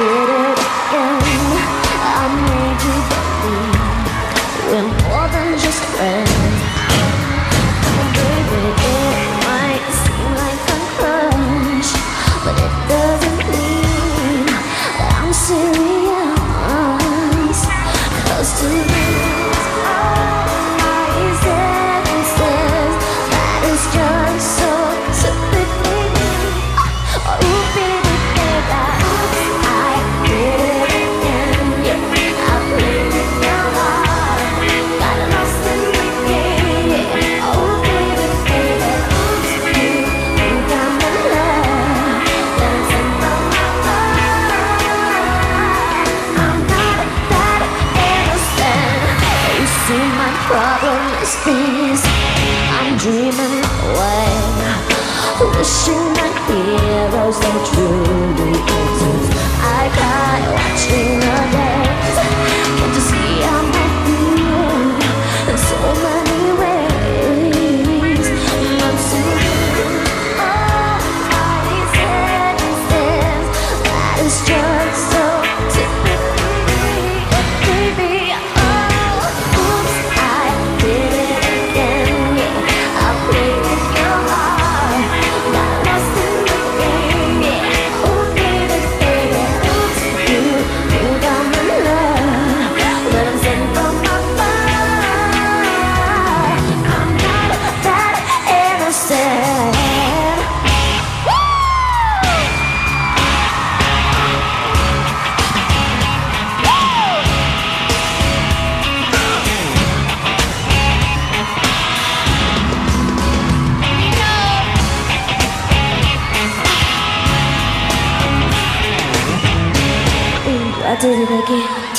did it again. I made you believe we're more than just friends. Baby, it might seem like a crush, but it doesn't mean that I'm serious. Cause to space I'm dreaming away Wishing my heroes they truly exist I did it again.